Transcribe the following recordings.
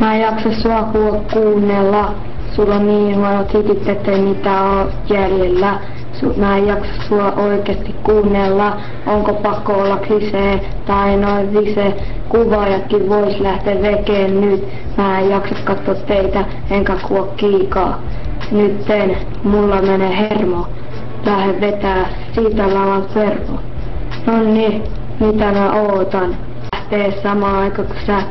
Mä en jaksa sua ku- kuunnella. Sulla on niin huonot hitit, ettei mitään oo jäljellä. Mä en jaksa sua oikeesti kuunnella. Onko pakko olla klisee tai noin vise? Kuvaajatkin vois lähteä vekeen nyt. Mä en jaksa katsoa teitä, enkä kuo kiikaa. Nytten mulla menee hermo. Lähde vetää siitä lavan. No niin, mitä mä ootan? Lähtee samaan aikaan kuin sä,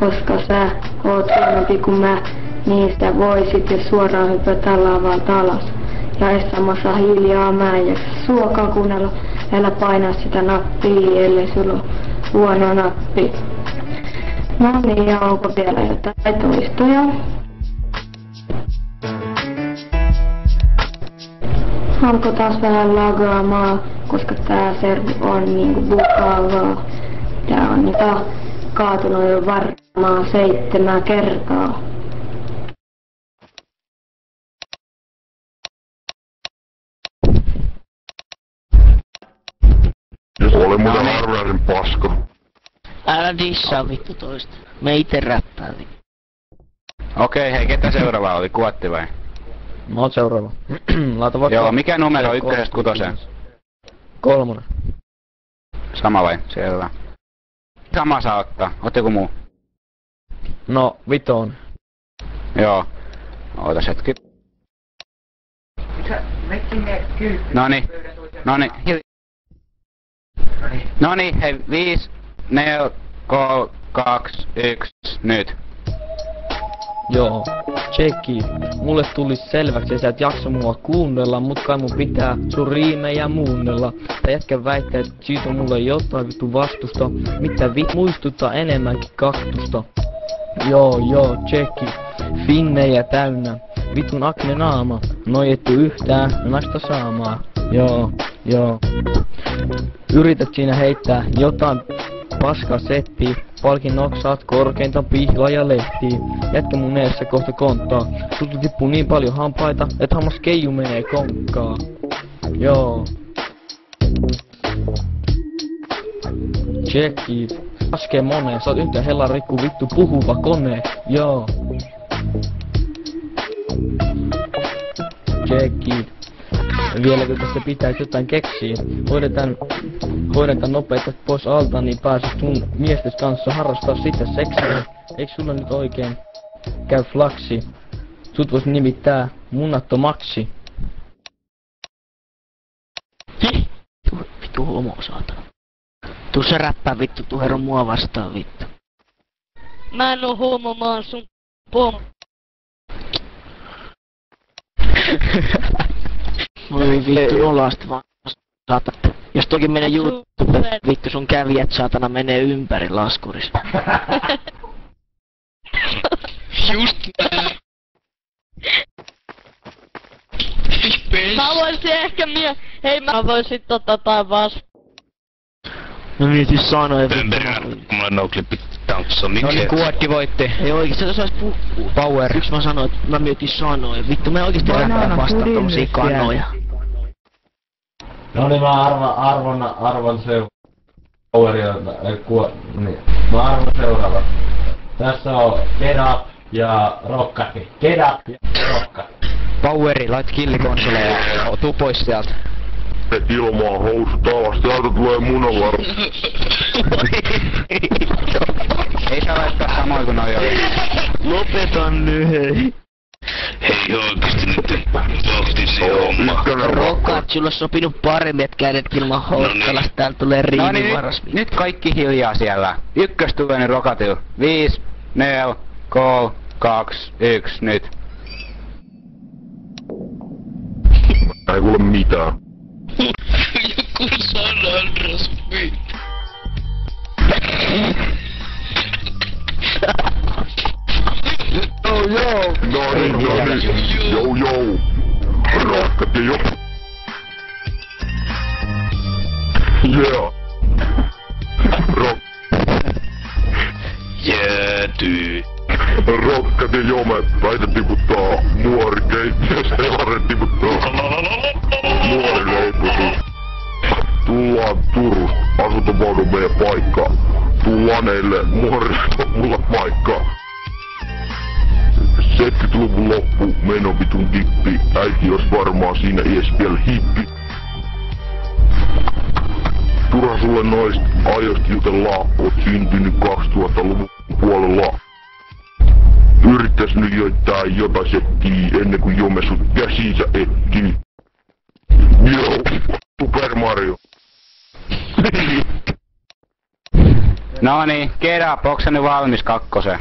koska sä oot huonompi kuin mä. Niistä voisit jo suoraan hypätä lavalta alas. Ja et samassa hiljaa mä en jaksa suokaan kuunnella. Älä painaa sitä nappia, ellei sulla on huono nappi. No niin, ja onko vielä jotain toistoja? Alko taas vähän lagaamaan, koska tää servi on niinku bukaavaa. Tää on jopa kaatunut jo varmaan seitsemän kertaa. Oli muuten arvaisin paska. Älä dissaa vittu toista. Me ite räppää vittu. Okei, hei, ketä seuraava oli? Kuotti vai? Mä oon seuraava. Laita vaikka... Joo, mikä numero se ykkösestä kutoseen? Kolmonen. Sama vai? Selvä. Sama saa ottaa. Otti joku muu? No, vitoon. Joo. Ootas hetki. Noni. Noni. Noni, hei, viis, nel, kol, kaks, yks, nyt. Joo. Tsekki. Mulle tuli selväksi, että sä et jaksa mua kuunnella, mut kai mun pitää sun riimejä muunnella. Tää jätkä väittää, että siitä on mulle jotain vittu vastusta, mitä vit muistuttaa enemmänkin kaktusta. Joo, joo, tsekki. Finnejä täynnä. Vitun akne naama. Noi et tuu yhtään naista saamaa. Joo, joo. Yrität siinä heittää jotain paskaa settiä. Palkinnoksi saat korkeinta pihla ja lehtiä. Jätkä mun eessä kohta konttaa. Sulta tippuu niin paljon hampaita, et hammas keiju menee konkkaa. Joo. Tsekki. Laskee moneen, sä oot yhtä hellarikku vittu puhuva kone. Joo. Tsekki. Vieläkö tässä pitäisi jotain keksiä? Hoidetaan, hoidetaan nopeasti pois alta, niin pääset sun miestes kanssa harrastaa sitä seksiä. Eikö sulla nyt oikein käy flaksi? Sut vois nimittää munattomaksi. Hih! Vittu, vittu homo saatana. Tuu se räppää vittu, tuu herro mua vastaan vittu. Mä en oo homo, mä oon sun pom. Voi vittu nolasta vaan saatana. Jos toki menee YouTube, vittu sun kävijät saatana menee ympäri laskurissa. Just näin. Mä voisin ehkä mie... Hei mä voisin tota tai vas... No Pömperä, vittu. kun mulla on noclippi tankssa, miksi? No niin, kuotti voitti. Ei oikeesti, jos sais puhua. Power. Yksi mä sanoin, että mä mietin sanoja. Vittu, me oikeesti räppää vastaan tommosia kanoja. No niin, mä arvan, arvon, arvon se Poweria, ei kuo, niin. Mä arvon seuraava. Tässä on Get Up ja Rockati. Get Up ja Rockati. Poweri, lait killikonsoleja. Tuu pois sieltä. Et ilmaa housut alas, täältä tulee munanvarma. Ei saa laittaa samoin kuin noi oli. Lopetan nyt hei. Hei oikeesti nyt homma. Ykkönen Rokkaat, sulla olisi sopinut paremmin, että kädet ilman houkkalas. Täältä tulee No niin, nyt, nyt kaikki hiljaa siellä. Ykkös tulee nyt rokatil. Viis, nel, kol, kaks, yks, nyt. Ei kuule mitään. Joku San Andreas. Joo joo! No niin, no niin. Joo joo! Rockati jo. Yeah. Rock, Jäätyy. rockati jome. Väitä tiputtaa muori keittiössä. Elare tiputtaa muori leipotus. Tullaan Turusta. Asuntovaunu meidän paikka. tuu laneille, morjesta mulla paikkaa. 70-luvun loppu, meno vitun dippi, äiti jos varmaan siinä ies vielä hippi. Turha sulle noista ajoista jutella, oot syntynyt 2000-luvun puolella. Yrittäis nyt joittaa jotain settiä ennen kuin jome sut käsinsä etsii. Joo, Super Mario. No niin, get up, onks sä nyt valmis kakkosen?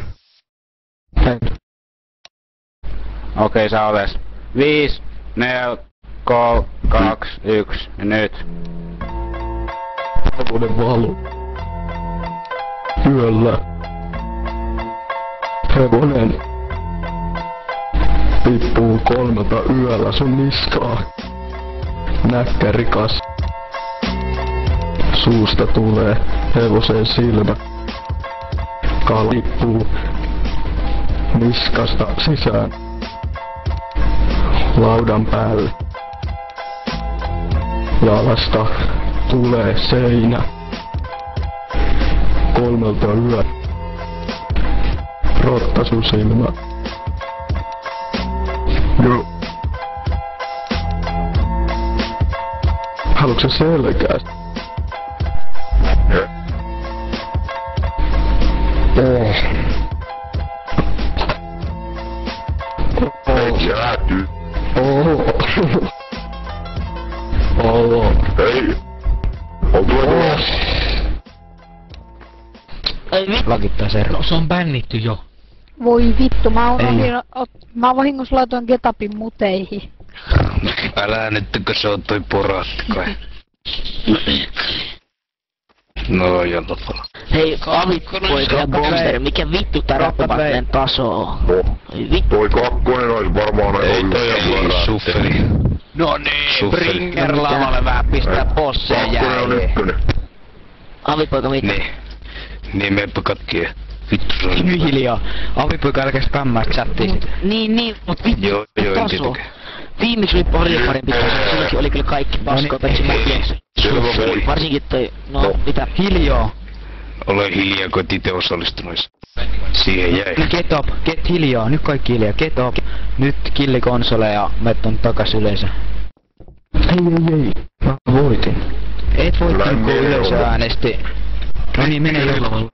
Okei, sä oles. Viis, nel, kol, kaks, yks, ja nyt. Hevonen valu. Yöllä. Hevonen. Tippuu kolmelta yöllä sun niskaa. Näkkärikas. Suusta tulee hevosen silmä. Kala tippuu niskasta sisään. Laudan päälle. Jalasta tulee seinä. Kolmelta yö. Rottasu silmä. Joo. Haluatko selkää? Ei. Lakittaa servo. No se on bännitty jo. Voi vittu, mä, Ei. unohdin, ot- mä vahingossa laitoin Getapin muteihin. Älä nyt, kun se on toi poratti kai. No ja tota. Hei, avippoika ja Bomber, mikä vittu tää rappabattlen taso on? No, Ei vittu. toi kakkonen olisi varmaan Ei toi on vaan sufferi. No niin. Bringer lavalle vähän pistää bosseen Kakkonen on jäi. ykkönen. Avipoika mitä? Niin. Niin meppä katkee. Vittu se on. Hiljaa. Avipoika älkää spämmää chattiin sitä. niin, niin, mut vittu Joo, joo, en tietenkään. Viimeksi oli paljon parempi taso, silloinkin oli kyllä kaikki paskoa, paitsi mutien. Selvä voi. Varsinkin toi, no, No. mitä? Hiljaa. Ole hiljaa, kun et ite osallistunut. Siihen jäi. Get up, get hiljaa. Nyt kaikki hiljaa. Get up. Nyt killi konsole ja mä ton takas yleisö. Ei, ei, ei. Mä voitin. Et voittanut kun yleisö rouva. äänesti. No niin, mene jo.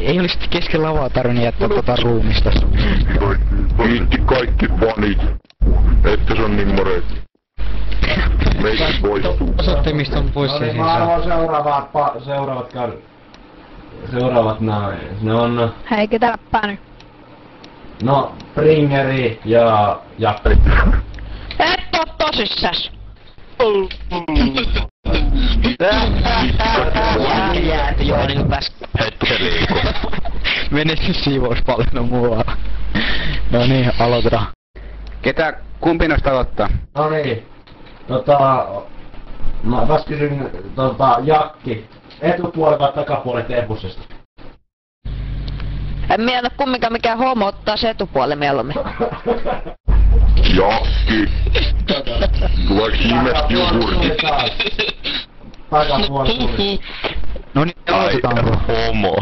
Ei olisi kesken lavaa tarvinnut jättää tota ruumista. Kiitti kaikki fanit. Että se on niin moretti. Meistä poistuu. Osoitteemista on pois No se niin, seuraavat, pa, seuraavat käy. Seuraavat nää, ne on, Hei, ketä läppää nyt? no, Bringeri ja Jappeli. Et oo tosissas. Jääty joo niinku pääs. Menestyssiivouspalvelu muualla. No niin, aloitetaan. Ketä, kumpi noista aloittaa? No niin, tota, mä taas kysyn, tota, Jakki, etupuoli vai takapuoli Tempusesta? En miellä kumminkaan mikään homo ottaa se etupuoli mieluummin. Jakki. Takapuoli tuli. No niin, aloitetaanko? homo.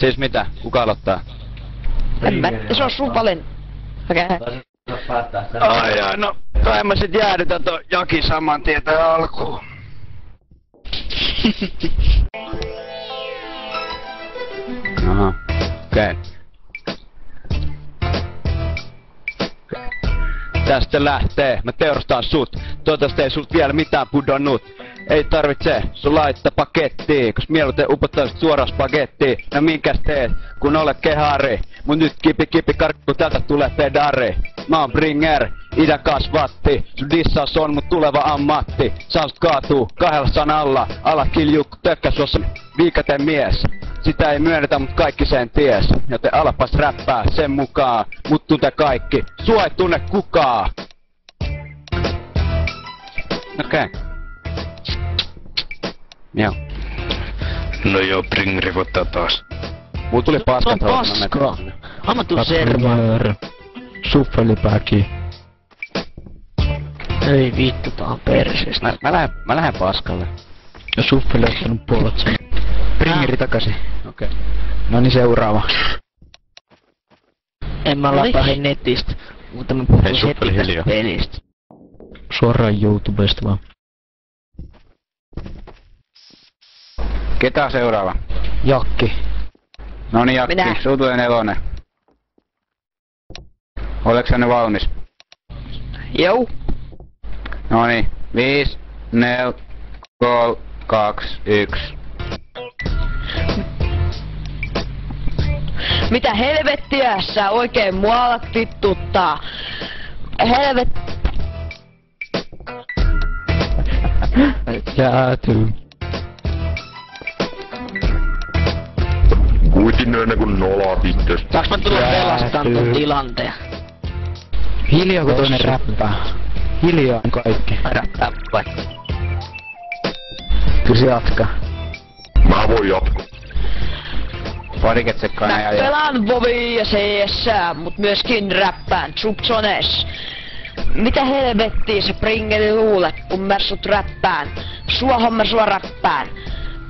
Siis mitä? Kuka aloittaa? En mä, se on sun valin. Okei. Okay. Päättää sen. Ai ai, no kai mä sit jäädytän ton Jaki saman tietä alkuun. Aha, okei. Okay. Tästä lähtee, mä teurastan sut. Toivottavasti ei sulta vielä mitään pudonnut. Ei tarvitse sun laittaa pakettiin, kos mieluiten upottaisit suoraan spagettiin. Ja minkäs teet, kun olet kehari. Mut nyt kipi kipi karkku, täältä tulee pedari. Mä oon Bringer, idän kasvatti. Sun dissaus on mut tuleva ammatti. Saust kaatuu kahdella sanalla. Ala kiljuu, kun tökkä suossa viikaten mies. Sitä ei myönnetä, mut kaikki sen ties. Joten alapas räppää sen mukaan. Mut tunte kaikki. Sua ei tunne kukaan. Okei. Okay. Joo. No joo, Pringri voittaa taas. Mulla tuli paskat Se on paskaa. Anna tuu serva. Premier. Suffelipäki. Ei vittu, tää on perseestä. Mä, mä lähden, mä lähden paskalle. Ja Suffeli ottanut puolet sen. Pringeri takaisin. Okei. Okay. No niin seuraava. En mä Olis? latahin netistä, mutta mä puhun heti tästä pelistä. Suoraan YouTubesta vaan. Ketä on seuraava? Jakki. No niin, Jakki, Minä. suu tulee nelonen. Oleks sä nyt valmis? Jou. No niin, viis, nel, kol, kaks, yks. Mitä helvettiä sä oikein mua alat vittuttaa? Helvet... Jäätyy. Kuitin ennen kuin nolaat itses. Saanko mä tulla pelastaan ton tilanteen? Hiljaa kun toinen räppää. Hiljaa on kaikki. Räppää vai? Kyllä se jatkaa. Mä voin jatkaa. Pariket sekkaan Mä jäljellä. pelaan ja CS, mut myöskin räppään Subsones. Mitä helvettiä sä Pringeli luulet, kun mä sut räppään? Sua homma sua räppään.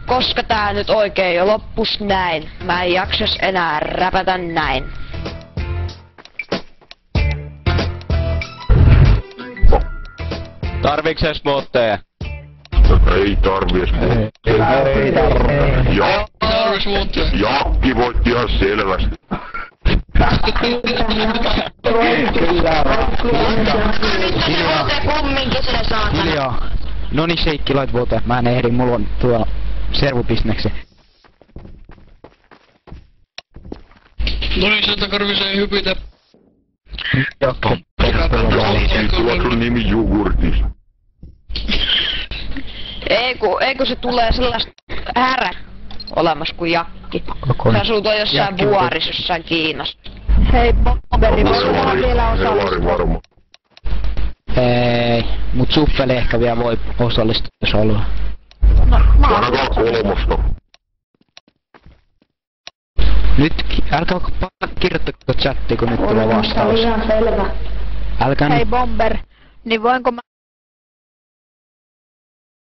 Koska tää nyt oikein jo loppus näin, mä en jaksas enää räpätä näin. Tarviiks se smotteja? Ei tarvi edes muuta. Ei tarvii. Ja, Tarvis muuta. Jakki voitti ihan selvästi. Hiljaa. kumminkin se saatana. Hiljaa. No niin, Sheikki, lait vuoteen. Mä en ehdi, mulla on tuolla servubisneksi. No niin, sieltä karviseen hypitä. Tuo sun nimi jogurtis. Ei kun, ei kun se tulee sellaista härä olemassa kuin jakki. Se asuu tuolla jossain vuorissa jossain Kiinassa. Hei, Bomberi, voisi Helari, vielä osallistua. varma. Ei, mut Suffeli ehkä vielä voi osallistua, jos haluaa. Ainakaan kolmosta. Nyt, älkää panna kirjoittako chattiin, kun nyt tulee vastaus. ihan selvä. Älkää Hei. Bomber, niin voinko mä